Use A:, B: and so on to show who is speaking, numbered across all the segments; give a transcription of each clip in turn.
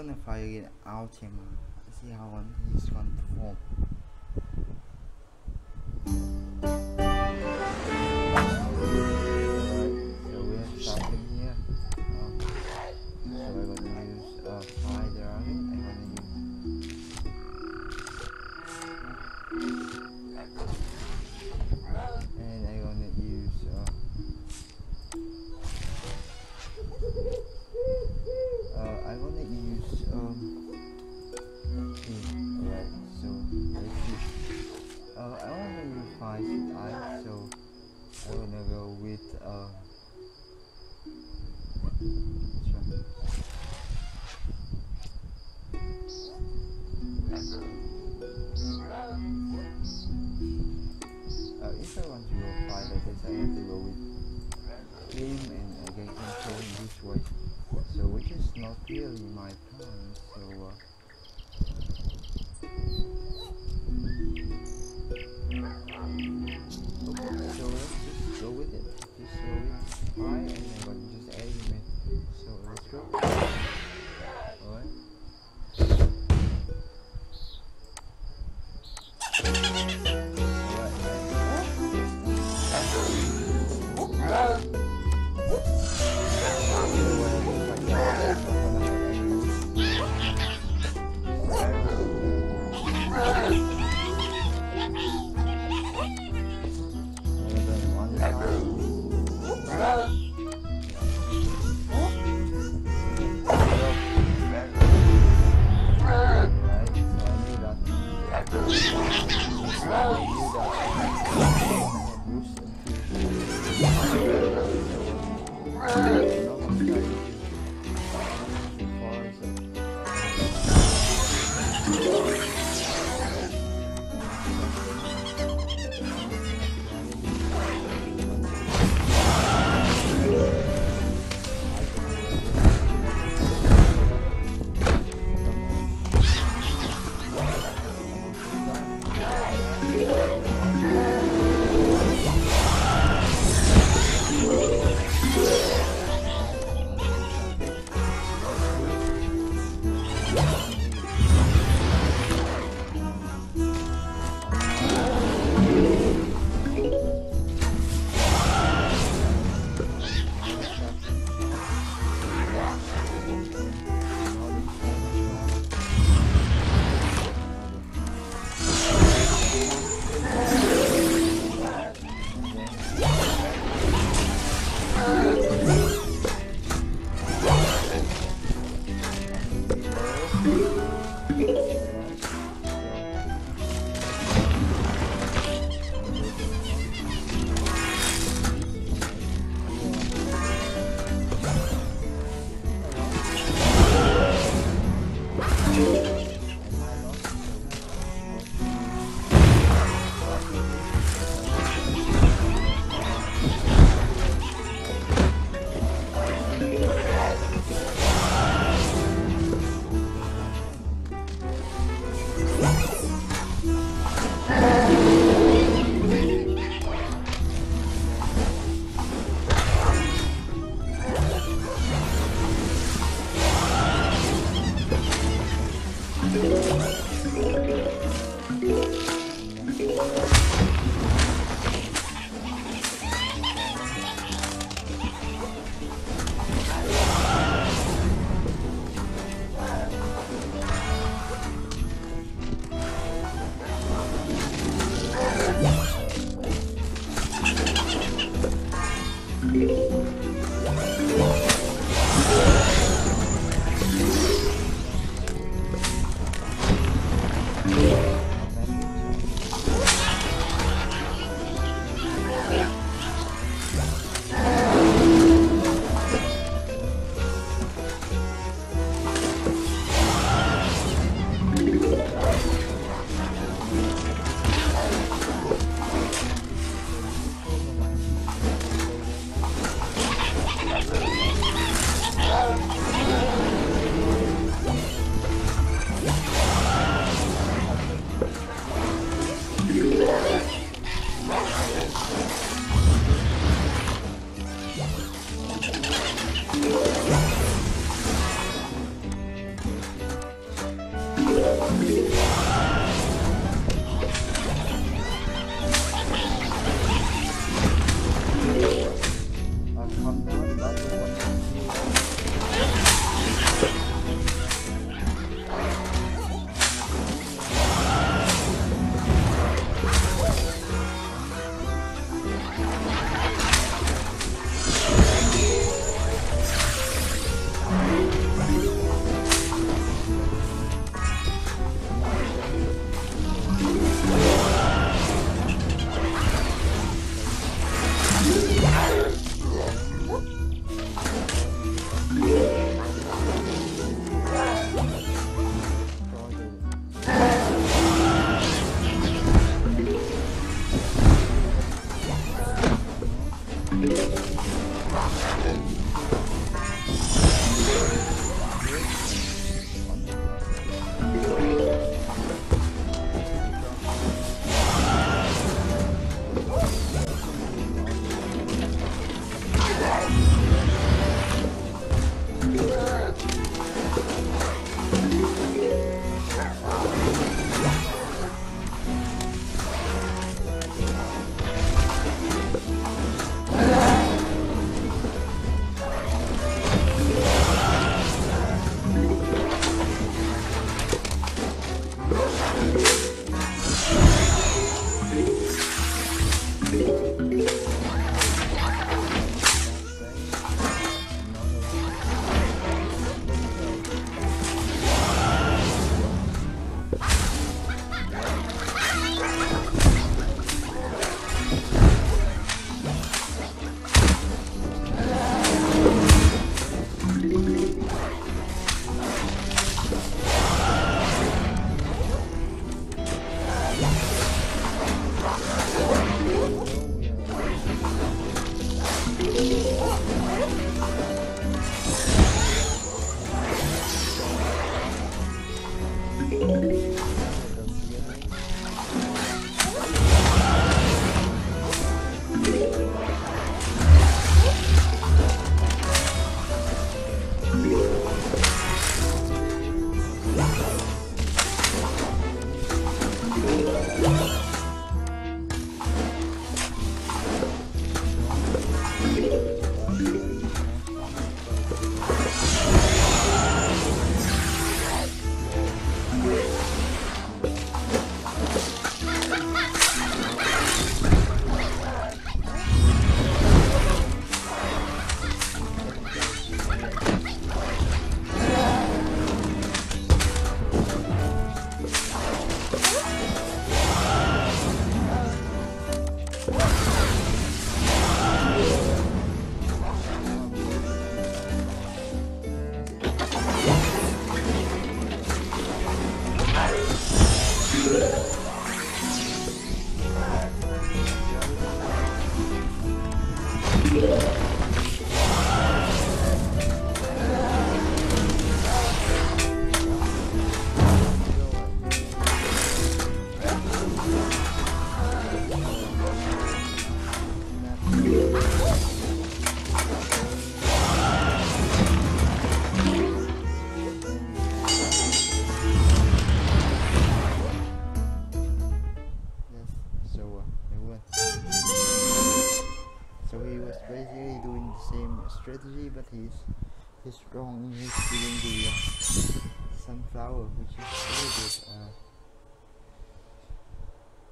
A: gonna fire it out him see how one he's gonna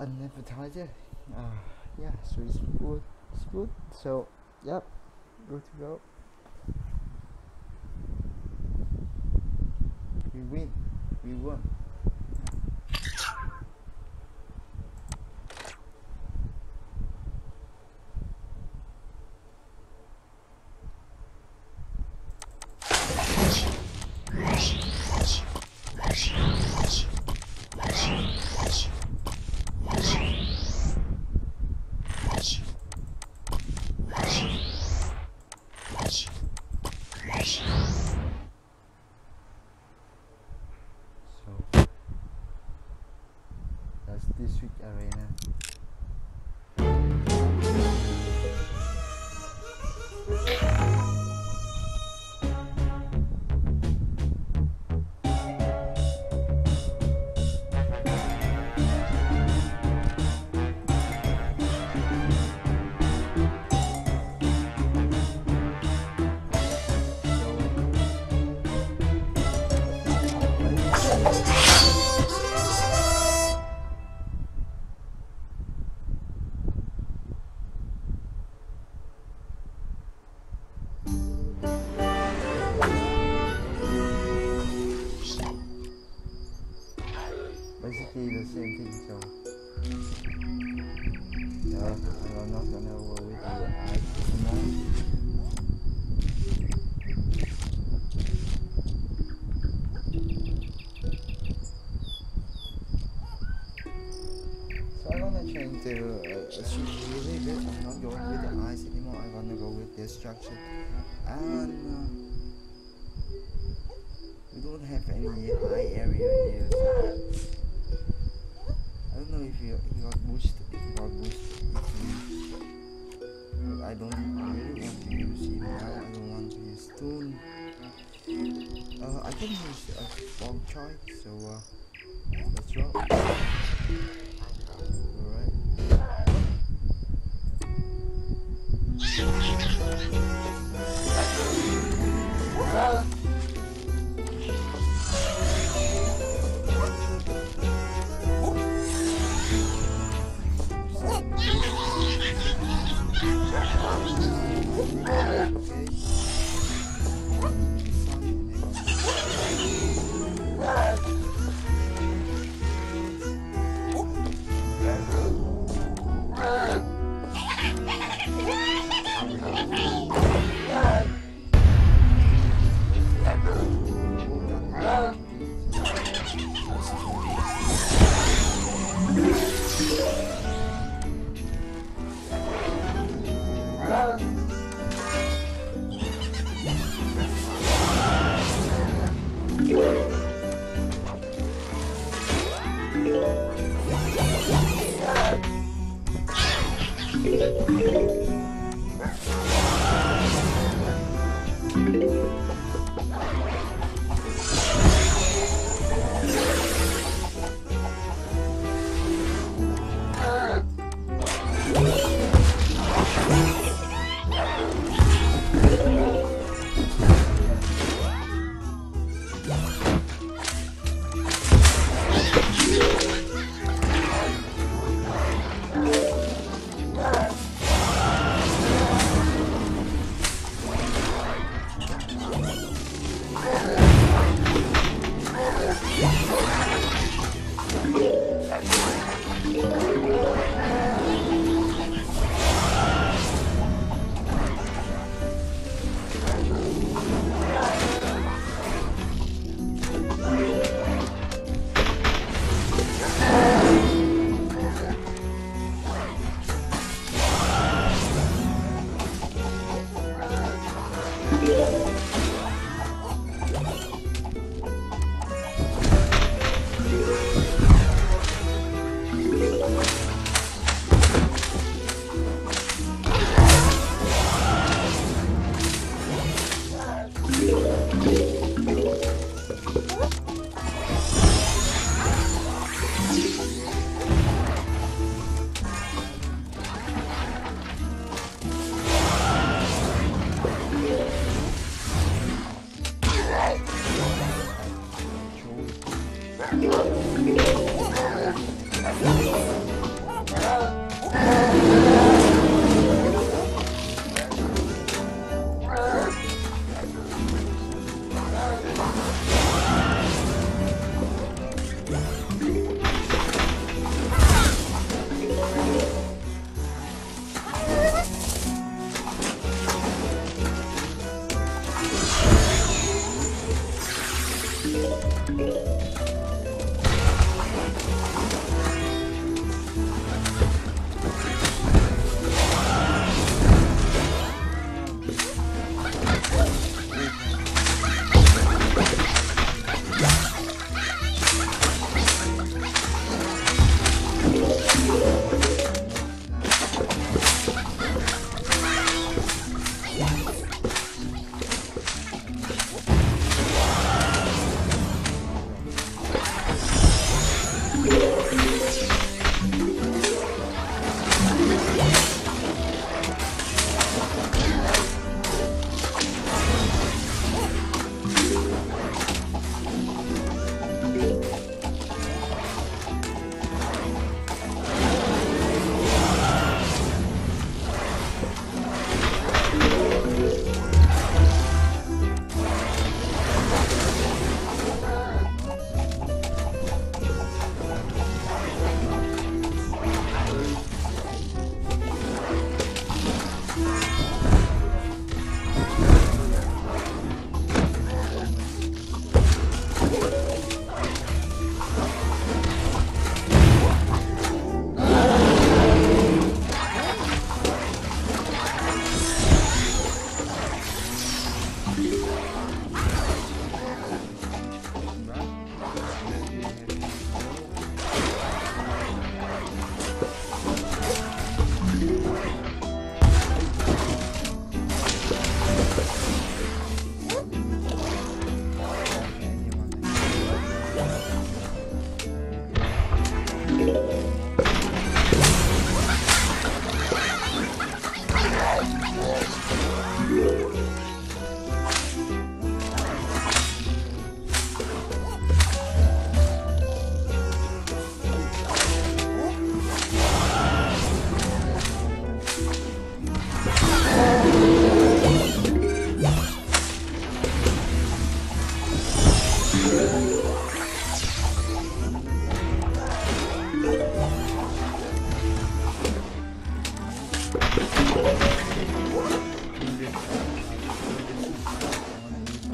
A: an appetizer. Uh, yeah, so it's good. It's good. So, yep, good to go. We win. We won. Gonna change uh, sheet really bit. I'm not going with the eyes anymore. I'm gonna go with the structure and. Uh, we don't have any high area here. So I don't know if you, you got boost. If you got boost, but I don't really want to use it now. I don't want to use stone. Uh, I can use a bomb chart. So uh, let's roll. Oh, my God.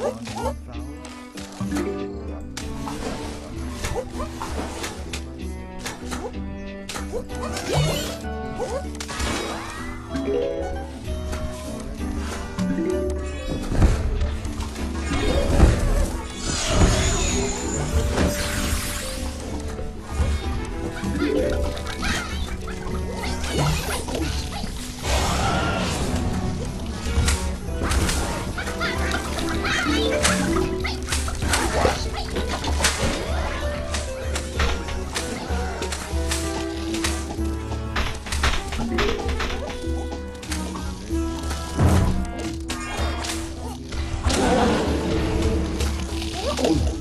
A: Oh, oh. Oh.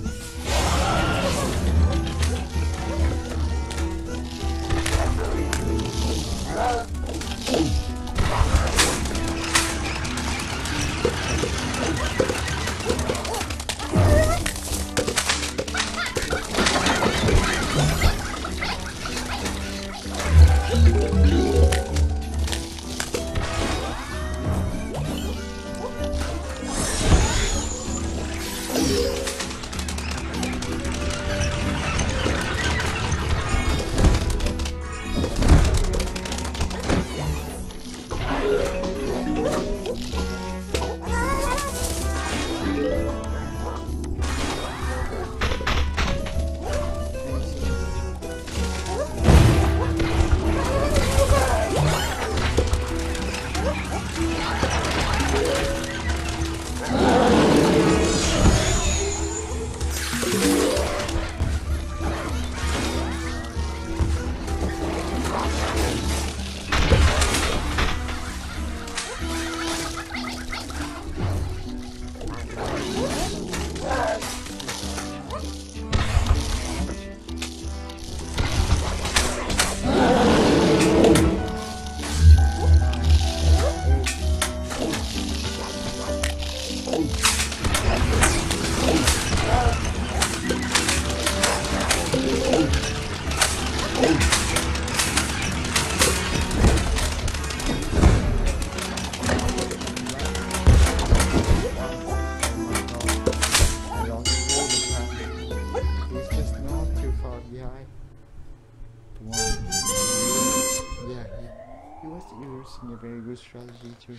A: Strategy too.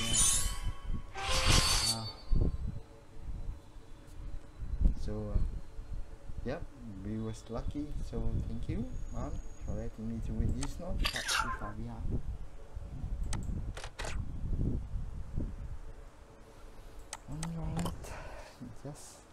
A: Yeah. Wow. So, uh, yep, we was lucky. So thank you, man, for letting me to win this far. Alright, yes.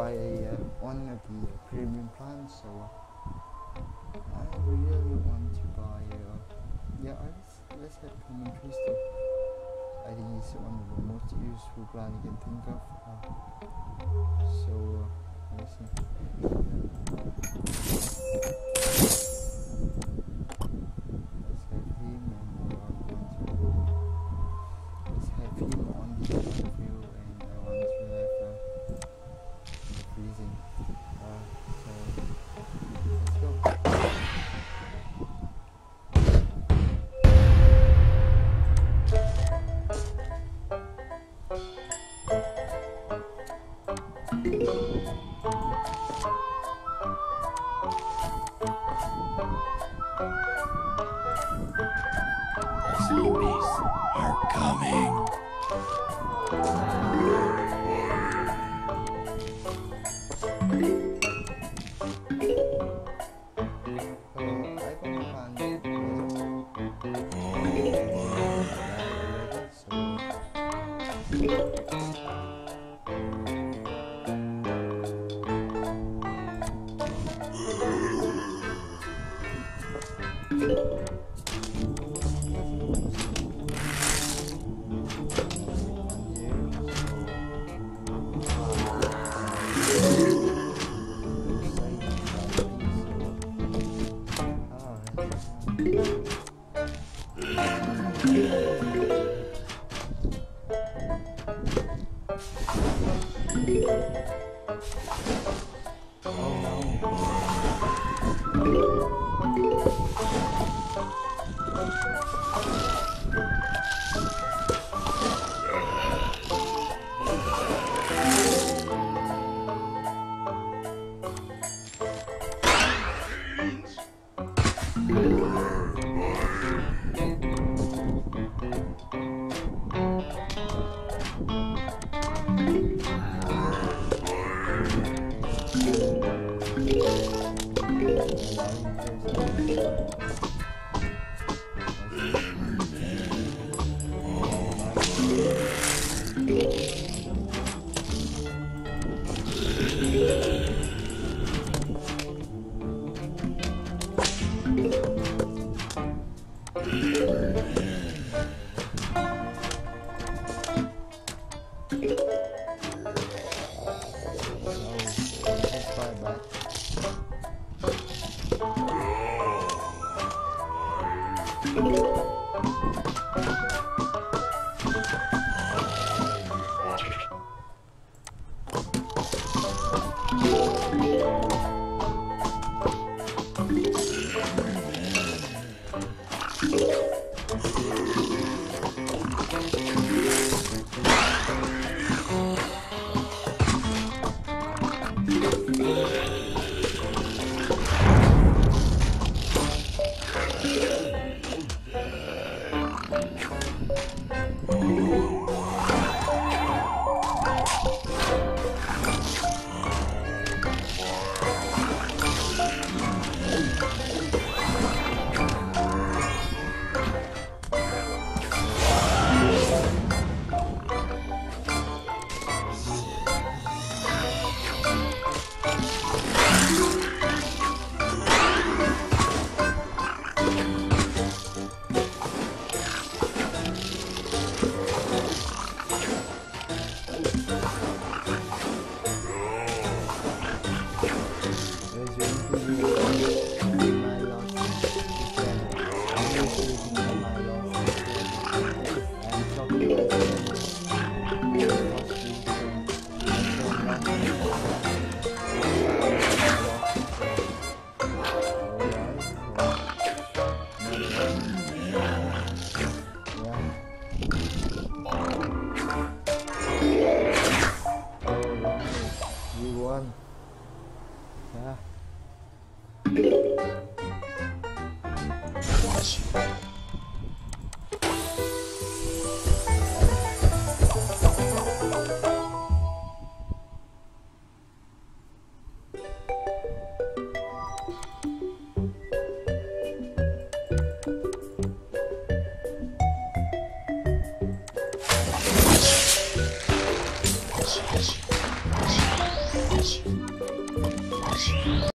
A: Buy a uh, one of the premium plans, so I really want to buy. Uh, yeah, let's let's have common crystal. I think it's one of the most useful plan you can think of. Uh, so uh,
B: Yeah. You.